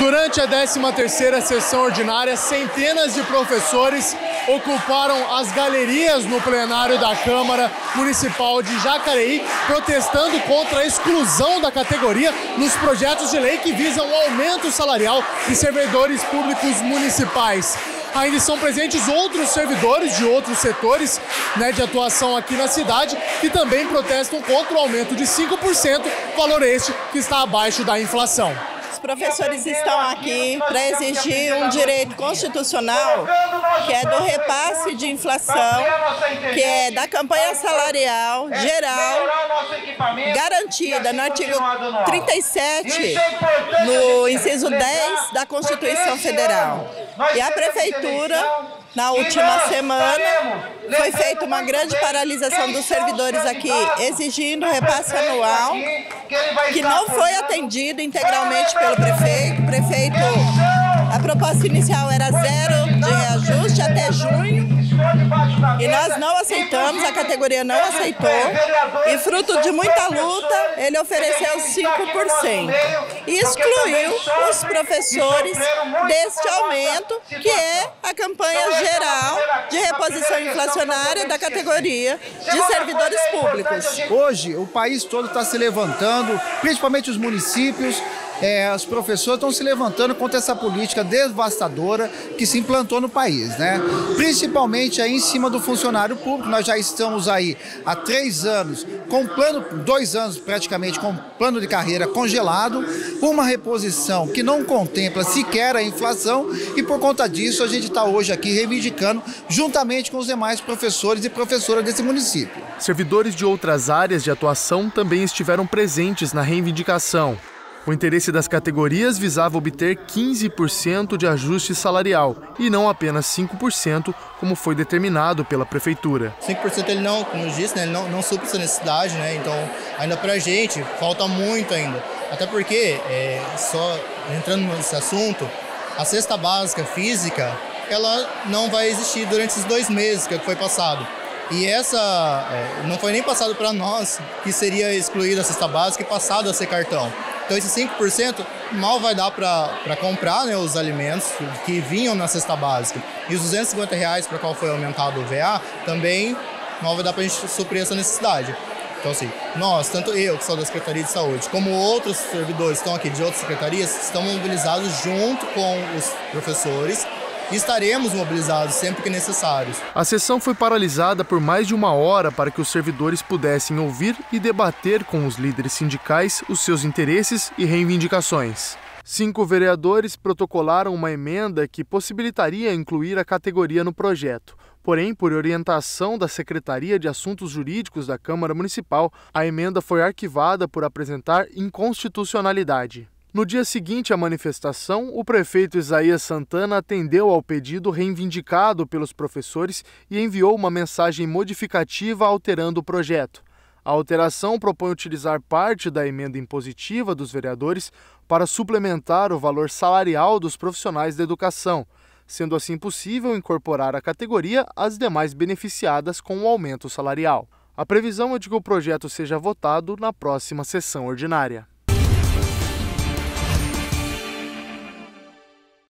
Durante a 13ª sessão ordinária, centenas de professores ocuparam as galerias no plenário da Câmara Municipal de Jacareí, protestando contra a exclusão da categoria nos projetos de lei que visam o aumento salarial de servidores públicos municipais. Ainda estão presentes outros servidores de outros setores né, de atuação aqui na cidade que também protestam contra o aumento de 5%, valor este que está abaixo da inflação professores estão aqui para exigir um direito constitucional, que é do repasse de inflação, que é da campanha salarial geral, garantida no artigo 37, no inciso 10 da Constituição Federal. E a Prefeitura na última semana foi feita uma grande paralisação dos servidores aqui, exigindo repasse anual, que não foi atendido integralmente pelo prefeito. O prefeito, a proposta inicial era zero de reajuste até junho, e nós não aceitamos, a categoria não aceitou. E fruto de muita luta, ele ofereceu 5%. E excluiu os professores deste aumento, que é a campanha geral de reposição inflacionária da categoria de servidores públicos. Hoje, o país todo está se levantando, principalmente os municípios, é, os professores estão se levantando contra essa política devastadora que se implantou no país, né? Principalmente aí em cima do funcionário público. Nós já estamos aí há três anos com plano, dois anos praticamente com plano de carreira congelado, uma reposição que não contempla sequer a inflação e por conta disso a gente está hoje aqui reivindicando juntamente com os demais professores e professoras desse município. Servidores de outras áreas de atuação também estiveram presentes na reivindicação. O interesse das categorias visava obter 15% de ajuste salarial e não apenas 5%, como foi determinado pela prefeitura. 5% ele não, como eu disse, né, ele não, não supre essa necessidade, né? Então, ainda para a gente, falta muito ainda. Até porque, é, só entrando nesse assunto, a cesta básica física, ela não vai existir durante esses dois meses que foi passado. E essa é, não foi nem passado para nós que seria excluída a cesta básica e passado a ser cartão. Então esse 5% mal vai dar para comprar né, os alimentos que vinham na cesta básica. E os 250 reais para qual foi aumentado o VA também mal vai dar para a gente suprir essa necessidade. Então, assim, nós, tanto eu, que sou da Secretaria de Saúde, como outros servidores que estão aqui de outras secretarias, estão mobilizados junto com os professores e estaremos mobilizados sempre que necessários. A sessão foi paralisada por mais de uma hora para que os servidores pudessem ouvir e debater com os líderes sindicais os seus interesses e reivindicações. Cinco vereadores protocolaram uma emenda que possibilitaria incluir a categoria no projeto. Porém, por orientação da Secretaria de Assuntos Jurídicos da Câmara Municipal, a emenda foi arquivada por apresentar inconstitucionalidade. No dia seguinte à manifestação, o prefeito Isaías Santana atendeu ao pedido reivindicado pelos professores e enviou uma mensagem modificativa alterando o projeto. A alteração propõe utilizar parte da emenda impositiva dos vereadores para suplementar o valor salarial dos profissionais da educação, sendo assim possível incorporar a categoria às demais beneficiadas com o aumento salarial. A previsão é de que o projeto seja votado na próxima sessão ordinária.